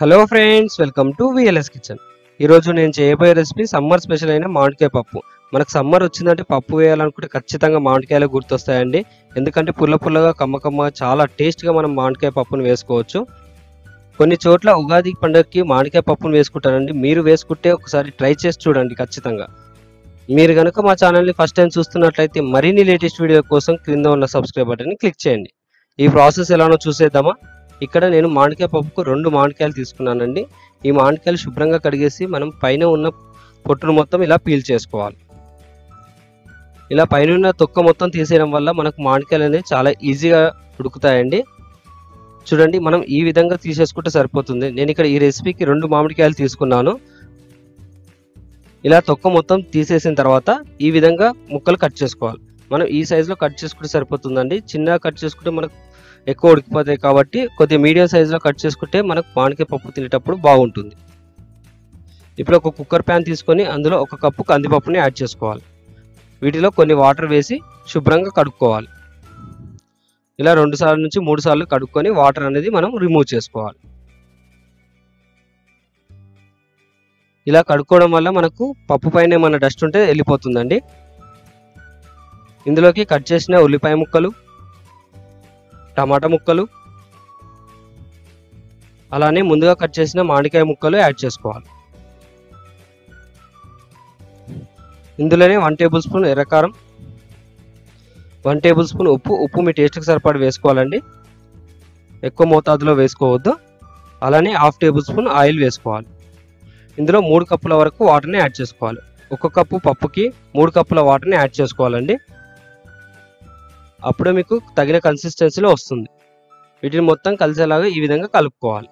Hello friends welcome to VLS kitchen ఈరోజు నేను చేయబోయే రెసిపీ సమ్మర్ స్పెషల్ అయిన మామిడికాయ పప్పు. మనకు సమ్మర్ వచ్చిందంటే పప్పు వేయాలనుకుంటే ఖచ్చితంగా మామిడికాయలు గుర్తొస్తాయండి. ఎందుకంటే పుల్ల పుల్లగా కమ్మ కమ్మ చాలా టేస్ట్గా మనం మామిడికాయ పప్పును వేసుకోవచ్చు. కొన్ని చోట్ల ఉగాది పండుగకి మామిడికాయ పప్పును వేసుకుంటారండి. మీరు వేసుకుంటే ఒకసారి ట్రై చేసి చూడండి ఖచ్చితంగా. మీరు కనుక మా ఛానల్ని ఫస్ట్ టైం చూస్తున్నట్లయితే మరిన్ని లేటెస్ట్ వీడియో కోసం క్రింద ఉన్న సబ్స్క్రైబ్ బటన్ని క్లిక్ చేయండి. ఈ ప్రాసెస్ ఎలానో చూసేద్దామా? ఇక్కడ నేను మామిడికాయ పప్పుకు రెండు మామిడికాయలు తీసుకున్నానండి. ఈ మామిడికాయలు శుభ్రంగా కడిగేసి మనం పైన ఉన్న పొట్టును మొత్తం ఇలా పీల్ చేసుకోవాలి. ఇలా పైన ఉన్న తొక్క మొత్తం తీసేయడం వల్ల మనకు మామిడికాయలు అనేది చాలా ఈజీగా ఉడుకుతాయండి. చూడండి మనం ఈ విధంగా తీసేసుకుంటే సరిపోతుంది. నేను ఇక్కడ ఈ రెసిపీకి రెండు మామిడికాయలు తీసుకున్నాను. ఇలా తొక్క మొత్తం తీసేసిన తర్వాత ఈ విధంగా ముక్కలు కట్ చేసుకోవాలి. మనం ఈ సైజులో కట్ చేసుకుంటే సరిపోతుందండి. చిన్నగా కట్ చేసుకుంటే మనకు ఎక్కువ ఉడికిపోతాయి కాబట్టి కొద్దిగా మీడియం సైజులో కట్ చేసుకుంటే మనకు మామిడికాయ పప్పు తినేటప్పుడు బాగుంటుంది. ఇప్పుడు ఒక కుక్కర్ ప్యాన్ తీసుకొని అందులో ఒక కప్పు కందిపప్పుని యాడ్ చేసుకోవాలి. వీటిలో కొన్ని వాటర్ వేసి శుభ్రంగా కడుక్కోవాలి. ఇలా రెండు సార్లు నుంచి మూడు సార్లు కడుక్కొని వాటర్ అనేది మనం రిమూవ్ చేసుకోవాలి. ఇలా కడుక్కోవడం వల్ల మనకు పప్పు పైన ఏమైనా డస్ట్ ఉంటే వెళ్ళిపోతుందండి. ఇందులోకి కట్ చేసిన ఉల్లిపాయ ముక్కలు టమాటా ముక్కలు. అలానే ముందుగా కట్ చేసిన మామిడికాయ ముక్కలు యాడ్ చేసుకోవాలి. ఇందులోనే వన్ టేబుల్ స్పూన్ ఎర్రకారం వన్ టేబుల్ స్పూన్ ఉప్పు. ఉప్పు మీ టేస్ట్కి సరిపడి వేసుకోవాలండి. ఎక్కువ మోతాదులో వేసుకోవద్దు. అలానే హాఫ్ టేబుల్ స్పూన్ ఆయిల్ వేసుకోవాలి. ఇందులో మూడు కప్పుల వరకు వాటర్ని యాడ్ చేసుకోవాలి. ఒక కప్పు పప్పుకి మూడు కప్పుల వాటర్ని యాడ్ చేసుకోవాలండి. అప్పుడే మీకు తగిన కన్సిస్టెన్సీలో వస్తుంది. వీటిని మొత్తం కలిసేలాగా ఈ విధంగా కలుపుకోవాలి.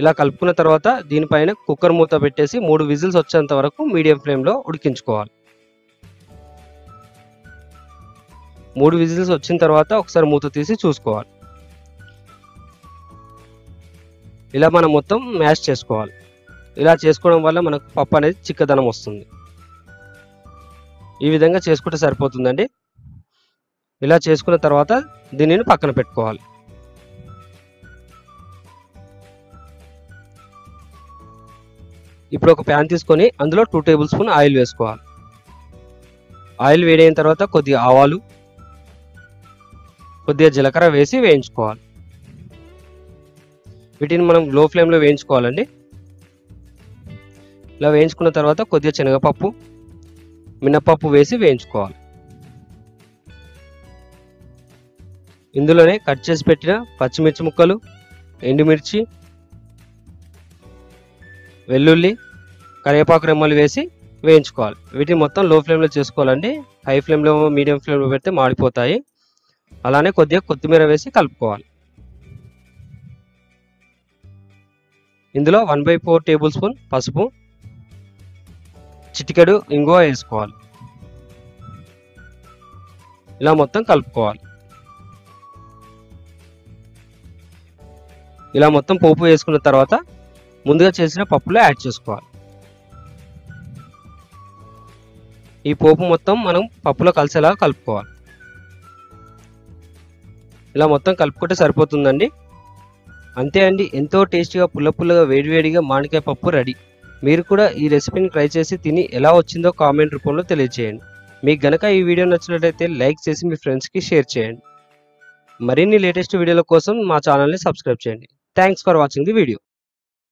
ఇలా కలుపుకున్న తర్వాత దీనిపైన కుక్కర్ మూత పెట్టేసి మూడు విజిల్స్ వచ్చేంత వరకు మీడియం ఫ్లేమ్లో ఉడికించుకోవాలి. మూడు విజిల్స్ వచ్చిన తర్వాత ఒకసారి మూత తీసి చూసుకోవాలి. ఇలా మనం మొత్తం మ్యాష్ చేసుకోవాలి. ఇలా చేసుకోవడం వల్ల మనకు పప్పు అనేది చిక్కదనం వస్తుంది. ఈ విధంగా చేసుకుంటే సరిపోతుందండి. ఇలా చేసుకున్న తర్వాత దీనిని పక్కన పెట్టుకోవాలి. ఇప్పుడు ఒక ప్యాన్ తీసుకొని అందులో టూ టేబుల్ స్పూన్ ఆయిల్ వేసుకోవాలి. ఆయిల్ వేడైన తర్వాత కొద్దిగా ఆవాలు కొద్దిగా జీలకర్ర వేసి వేయించుకోవాలి. వీటిని మనం లో ఫ్లేమ్లో వేయించుకోవాలండి. ఇలా వేయించుకున్న తర్వాత కొద్దిగా శనగపప్పు మినపప్పు వేసి వేయించుకోవాలి. ఇందులోనే కట్ చేసి పెట్టిన పచ్చిమిర్చి ముక్కలు ఎండుమిర్చి వెల్లుల్లి కరివేపాకు రెమ్మలు వేసి వేయించుకోవాలి. వీటిని మొత్తం లో ఫ్లేమ్లో చేసుకోవాలండి. హై ఫ్లేమ్లో మీడియం ఫ్లేమ్లో పెడితే మాడిపోతాయి. అలానే కొద్దిగా కొత్తిమీర వేసి కలుపుకోవాలి. ఇందులో one by four tablespoon పసుపు చిటికెడు ఇంగువ వేసుకోవాలి. ఇలా మొత్తం కలుపుకోవాలి. ఇలా మొత్తం పోపు వేసుకున్న తర్వాత ముందుగా చేసిన పప్పులో యాడ్ చేసుకోవాలి. ఈ పోపు మొత్తం మనం పప్పులో కలిసేలా కలుపుకోవాలి. ఇలా మొత్తం కలుపుకుంటే సరిపోతుందండి. అంతే అండి. ఎంతో టేస్టీగా పుల్ల పుల్లగా వేడివేడిగా మామిడికాయ పప్పు రెడీ. మీరు కూడా ఈ రెసిపీని ట్రై చేసి తిని ఎలా వచ్చిందో కామెంట్ రూపంలో తెలియజేయండి మీకు గనక ఈ వీడియో నచ్చినట్లయితే లైక్ చేసి మీ ఫ్రెండ్స్కి షేర్ చేయండి. మరిన్ని లేటెస్ట్ వీడియోల కోసం మా ఛానల్ని సబ్స్క్రైబ్ చేయండి. Thanks for watching the video.